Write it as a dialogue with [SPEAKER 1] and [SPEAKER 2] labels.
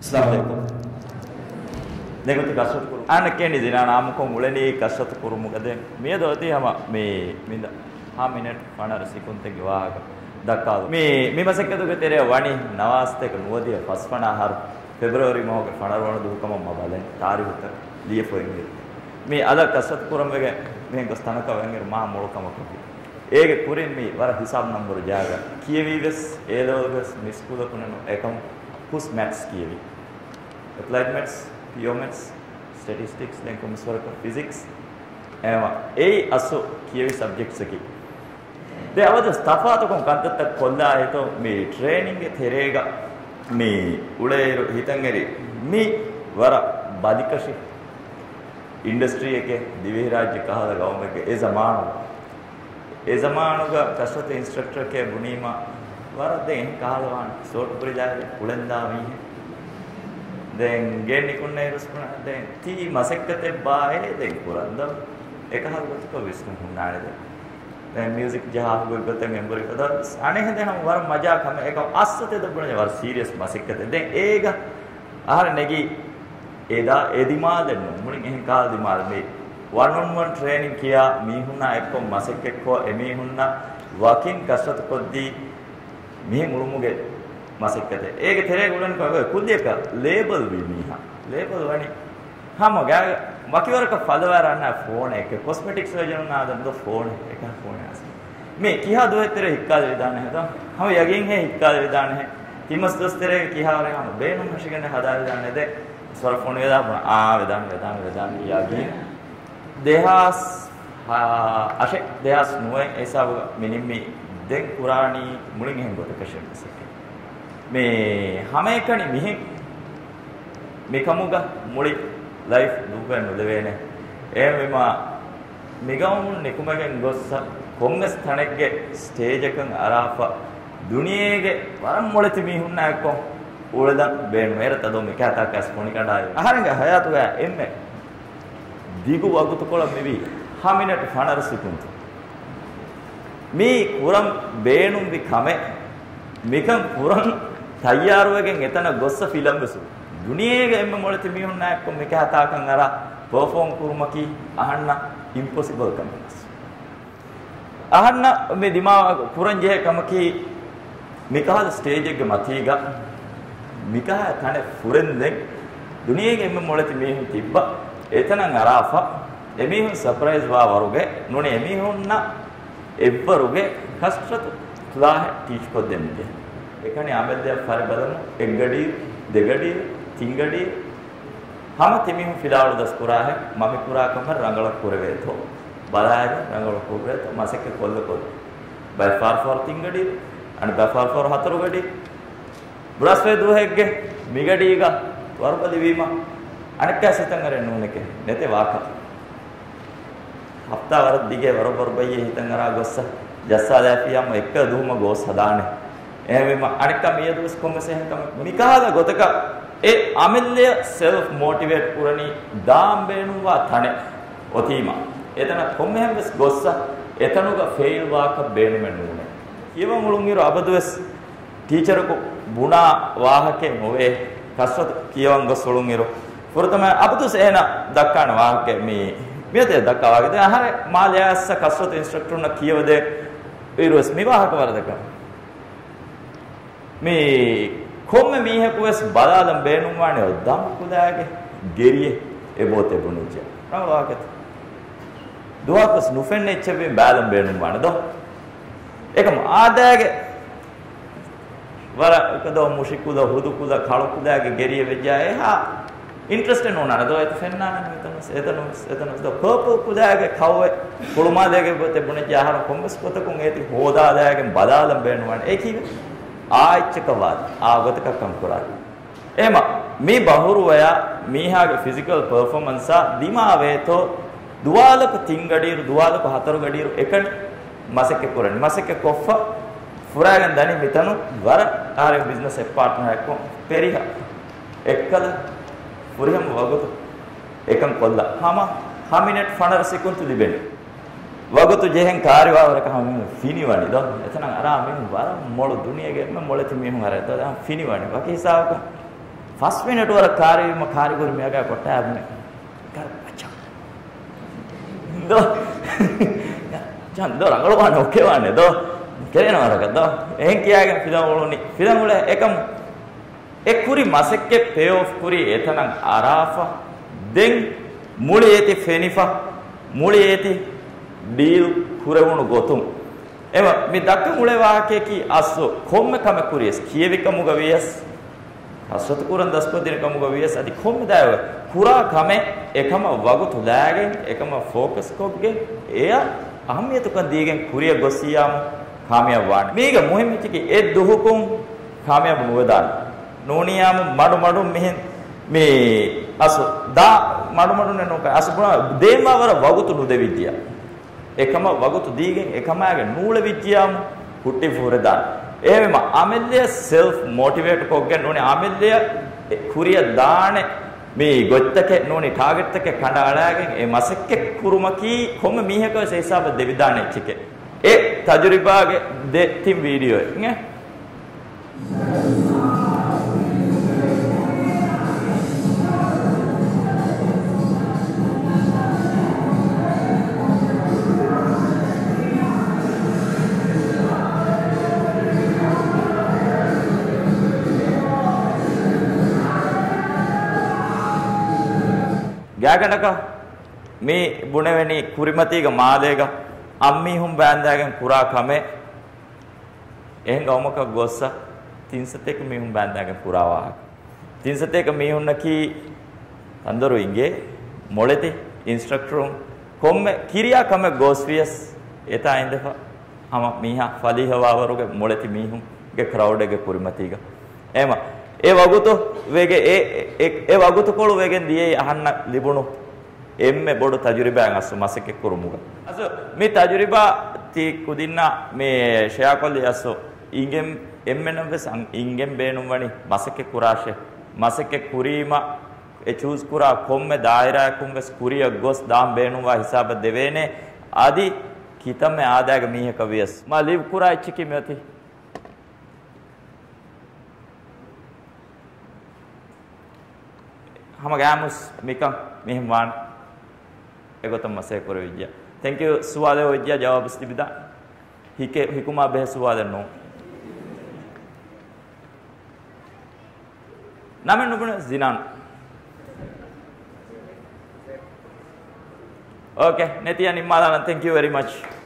[SPEAKER 1] ಅಸ್ಲಾಮಲೈಕುಂ ನೆಗತಿ ಕಸರತ್ ಕುರು ಆನಕ್ಕೇನಿ ದಿನ ನಾಮಕೊ ಮುಳನಿ ಕಸರತ್ ಕುರು ಮುಗದೆ ಮೇದೋತಿ ಹಮ ಮೇ ಮಿಂದ ಹಾ ಮಿನಿಟ್ ಫಣರ ಸಿಕುಂತೆಗೆ ವಾಗ ದಕ್ಕಾದು ಮೇ ಮಿ ಮಸಕ್ಕದುಗೆ ತೆರೆ ವಾಣಿ ನವಾಸ್ತೆಕ ನುವದಿಯ ಫಸ್ಫಣ ಹಾರು ಫೆಬ್ರವರಿ ಮೋಗ ಫಣರ ವಣ ದುಕಮ ಮಬಲೆ ತಾರಿಹುತ ಲಿಯ ಫೋಯಿಂಗೆ ಮೇ ಅದ ಕಸರತ್ ಕುರಂಬೆಗೆ ಮೇಂಗ ಸ್ತನಕ ವೆಂಗರ ಮಾ ಮೊಳಕಮ ಕುಟಿ ඒගේ කුරින් මේ වර හිසාබ් නම්බර ජාග කියවීවස් ඒලෝගස් මිස්කුල කුනන එකම් හුස් මැත්ස් කියවි. applied maths, pure maths, statistics, then commerce work of physics. ඒවා ඒ අසු කියවි subjects එකි. දැන් අවද ස්ථාපාතකම් කන්දත්ත කොල්ලා හේතෝ මේ ට්‍රේනින්ග් තෙරේග මේ උලේ හිතංගරි මේ වර බදිකෂි ඉන්ඩස්ට්‍රී එකේ දිවි රාජ්‍ය කහල ගවම එකේ ඒ සමානු ඒ සමානුග කසත ඉන්ස්ට්‍රක්ටර් කේ ගුණීමා වරදෙන් කාලවන් සෝට් පුරිදාගේ උලන්දාමී දැන් ගේන්නේ කුන්නේ රුස්පනා දැන් තී මසෙක්කතේ බායේ දැන් පුරන්දම් එක හරුවත් කොවිස්න හුනාලද දැන් මියුසික් ජහාව ගොල්පතෙන් එම්බරි කද අනේ හදනම් වර මජා කම එක අස්සතේ දබුණේ වර සීරියස් මසෙක්කතේ දැන් ඒක ආහර නැගී එදා එදිමා දෙන්න. මුලින් එහෙන් කාල දිමාල් මේ වන් ඔන් වන් ට්‍රේනින් කියා මීහුණා එක්ක මසෙක් එක්ක එමීහුණා වකින් කසත කොද්දී මිහි මුළුමුගේ මසෙක්කද ඒකේ තෙරේ ගුණන් කව කුද්දේක ලේබල් වී මිහා ලේබල් වනි. හම ගා වකිවරක පදවරන්න ෆෝන් එක. කොස්මටික් සර්ජන් නාදන්ද ෆෝන් එක? ෆෝන් ඇස මේ කිහා දොයතර හික්කාද විදාන හද හම යගින් හේ හික්කාද විදාන හේ. තිමස් දොස්තරේ කිහාවර හම බේනම් හෂිගන හදා විදාන දේ? ස්වර ෆෝන් එක දාපන ආ විදාන විදාන විදාන යගින්. දෙහස් අෂේ දෙහස් නුවේ ඒසාව මිනිම්මි දැන් කුරාණී මුලින් එහෙම කොට කෂන් මේ හැම එකනි මෙහෙ මෙකමුග මුලි ලයිෆ් දුකන් උදවේනේ. එහෙම මෙගවුන් නිකුමගෙන් ගොස්ස කොම්මස් තනෙක්ගේ ස්ටේජ් එකෙන් අරාෆා දුනියේගේ වරම් මුලති මිහුන්නා එක්කෝ උලදන් බේන මෙරත දොම කතාකස් මොනිකඩාය අහරංග හයතුගා එම්මේ. දිගු වගුතු කොළ මෙවි හමිනට ෆනරසිකුන්තු මේ කුරම් බේනුම්බි කමෙ. මිකම් කුරම් තයාරුවගෙන් එතන ගොස්ස ෆිලම්බසු. දුනියේගෙ එම්ම මොළති මිහුන් නැක්ක මික හතාකන් අර පර්ෆෝම් කුරුමකි අහන්න ඉම්පොසිබල් කමස් අහන්න මේ දිමා කුරම් ජේ කමකි මිකහද ස්ටේජ් එකක මතීග මිකහ තන ෆුරෙන්දෙන් දුනියේගෙ එම්ම මොළති මිහුන් තිබ්බ. එතන අරාෆා එමිහුන් සර්ප්‍රයිස් වා වරුගේ. නුනේ එමිහුන් නා කස්රතු තුලාහ ටීච් කො දෙන්නේ. එකනේ ආමෙද්ද ෆර බලමු. එග්ගඩි දෙගඩි තිංගඩි හම තිමිහුන් ෆිලාවල දස් කුරා है මම කුරා කම රංගල කුරවේතෝ බලාය රංගල කුරවේතෝ මාසෙක කොල්ල කොල්ල. by far for තිංගඩි and by far for හතරු ගඩි බුරස්වේ දුහෙග්ගේ මිගඩීග වර්පදි වීම අනෙක් සිතන් අර නෝනක නැතේ වාක හප්තා වර දිගේ වර වර බයි හිතන් අර ගොස්ස ජස්සා දැපියම් එක දුම ගොස් හදානේ එහෙම අනෙක් මිය දවස් කොමසෙන් තම මිකාද ගොතක ඒ අමිල්ලය සෙල්ෆ් මොටිවේට් පුරණි දාම් බේනුවා තනේ ඔතීම එතන කොම්මෙන් වෙස් ගොස්ස එතනුග ෆේල් වාක බේනුමෙන් නුනේ කියව මුළුන් ඉර අබදුවස් ටීචරකු බුණා වාහකේ මොවේ කස්වත කියවන් ගොස් උළුන් ඉරෝ ಫುರ್ತಮ ಅಬದು ಸೇನ ದಕ್ಕಾಣ ವಾಹಕೆ ಮೀ මෙතේ දක්වාගේද අහර මාලයාස්ස කස්රත ඉන්ස්ට්‍රක්ටර්න කියවද? ඊරොස් මිවාහක වරදක මේ කොම්ම මීහකුවස් බලාලම් බේනුම් වානේ දම් කුදාගේ ගෙරියේ එබෝතේ බුණුජ රවලාකත් දුවකස් නුෆෙන්නේ චෙබේ බාලම් බේනුම් වානේ. දෝ. එකම ආදාගේ වර කදෝ මුෂිකුද හුදු කුද කලු කුදාගේ ගෙරියේ වෙජා එහා ඉන්ට්‍රස්ටෙඩ් වුණානේ. දෝ එත ෆෙන්නානේ එතනස් එතනස් එතනස් දෝ පර්පල් කුදාගේ කව්වේ කුළුමාදේගේ පොතේ බුණේ ආහාර කොම්බස් පොතකුන් ඒති හෝදාදාගෙන් බදාලම් බෙන්නවනේ. ඒ කිව්වේ ආච්චකවාද ආගතක කම්පරා. එහෙම මේ බහුරුවය මීහාගේ ෆිසිකල් පර්ෆෝමන්ස් ආ දිමාවේතෝ දුවාලක තිංගඩීරු දුවාලක හතර ගඩීරු එකන මසෙක පුරණ මසෙක කොෆ ෆුරාගෙන් දනි මිතනු වර ආරේ බිස්නස් එපාර්ට්නර් එකක් පෙරිහ එක්කල ಪುರಿಯಂ ವಗತು ಏಕಂ ಕೊಲ್ಲ ಹಮ ಹಮಿನೆಟ್ ಫಣರ ಸಿಕುಂತು ದಿಬೆನೆ ವಗತು ಜೆಹೆಂ ಕಾರ್ಯವಾವರಕ ಹಮ ಫಿನಿವಾಣಿ ದೊ ಎತನ ಆರಾಮಿ ವರ ಮೊಳು ದುನಿಯಗೆ ಮ ಮೊಳತಿ ಮೀ ಹರ ದೊ ಫಿನಿವಾಣಿ ವಕೆ ಹಿಸಾಬಕ ಫಸ್ಟ್ ಮಿನೆಟ್ ವರ ಕಾರ್ಯ ಮ ಕಾರ್ಯ ಗುರು ಮೇಗ ಕೊಟ್ಟ ಅಬ್ನೆ ಕರ್ ಪಚ ದೊ ಚಂದ ರಂಗಳು ವಾಣ ಓಕೆ ವಾಣೆ ದೊ ಕೆರೆನ ವರಕ ದೊ ಹೆಂ ಕಿಯಾಗೆ ಫಿದಂ ಉಳುನಿ ಫಿದಂ ಉಳೆ ಏಕಂ ಎ ಕುರಿ ಮಸಕ್ಕೆ ಪೇ ಆಫ್ ಕುರಿ ಏತನಂ ಅರಾಫ ದೆನ್ ಮುಳಿ ಏತಿ ಫೆನಿಫ ಮುಳಿ ಏತಿ ಡೀಲ್ ಕುರೆವುಣು ಗೊತುಂ ಎಮ ಮಿ ದಕ್ಕ ಮುಳೆ ವಾಹಕೆ ಕಿ ಅಸ್ಸು ಕೊಮ್ಮೆ ಕಮ ಕುರಿಯಸ್ ಕಿಯವಿಕ ಮುಗ ವಿಯಸ್ ಹಸತ್ ಕುರನ್ ದಸ್ಪ ದಿನ ಕಮುಗ ವಿಯಸ್ ಅದಿ ಕೊಮ್ಮೆ ದಾಯವ ಕುರಾ ಕಮೆ ಏಕಮ ವಗು ತುಲಾಗೆ ಏಕಮ ಫೋಕಸ್ ಕೊಗ್ಗೆ ಏಯ ಅಹಮಿಯತು ಕಂದೀಗೆ ಕುರಿಯ ಗೊಸಿಯಾಮ ಕಾಮಿಯ ವಾಣ ಮೀಗ ಮುಹಿಮಿಚಿಗೆ ಎದ್ ದುಹುಕುಂ ಕಾಮಿಯ ಮುವದಾನ නෝනියාම මඩු මඩු මෙහෙන් මේ අසු දා මඩු මඩු නෙනෝක අසුබුණ දේමවර වගුතු නුදෙවිද්දියා එකම වගුතු දීගෙන් එකමයාගේ නූල විද්‍යාම හුට්ටි ෆුරදාන එහෙම අමෙල්ලිය සෙල්ෆ් මොටිවේට් කොග්ගෙන් නෝනේ අමෙල්ලිය කුරිය දානේ මේ ගොත්තක නෝනේ ටාගට් එක කඩ අලාගෙන් ඒ මසෙක්ක කුරුමකී කොම මීහක සේසාබ දෙවිදානේ චිකේ. ඒ තජරිබාගේ දෙතින් වීඩියෝ එක. නේ ගෑගනක මේ බුණවැනි කුරිමතීග මාදේග අම්මී හුම් බෑන්දාගෙන් කුරා කමේ. එහෙන් ගොමක ගොස්ස තින්සතේක මීහුම් බෑන්දාගෙන් කුරා වාහක. තින්සතේක මීහුන්න කී අnderු ඉංගේ මොළෙති ඉන්ස්ට්‍රක්ටරුම් කොම්ම කිරියා කම ගොස්වියස් එතා ඉඳප හම මීහා ෆලිහවවරුගේ මොළෙති මීහුම්ගේ ක්‍රවුඩ් එක කුරිමතීග. එම ඒ වගුතු වේගේ ඒ ඒ වගුතු කොළු වේගෙන් දියේ අහන්න ලිබුණු. එම්මෙ බොඩු තජුරිබාන් අස්සු මසෙක කුරුමුග. අස මේ තජුරිබා ති කුදින්න මේ ෂයාකොල්ලි අස්සු ඉංගෙම් එම්මෙනම් වෙස් ඉංගෙම් බේනුම් වනි මසෙක කුරාෂේ. මසෙක කුරීම ඒ චූස් කුරා කොම්මෙ දායිරා කුම්වෙස් කුරිය ගොස් දාම් බේනුවා හිසාබ දෙවේනේ. আদি කිතම ආදාග මීහ කවියස් මා ලිව් කුරා ඉච්චකි මෙති කොහොම ගෑමුස්? මිකම් මෙහෙම වාන එගොතම මසේ කර විද්‍යා thank you සුවාදේ විද්‍යා ජවාබ් ස්තිබිදා හිකේ හිකුමා බෙහ සුවාදනෝ නමෙන් නුබුන zinaan okay nethiya nimmalanan thank you very much.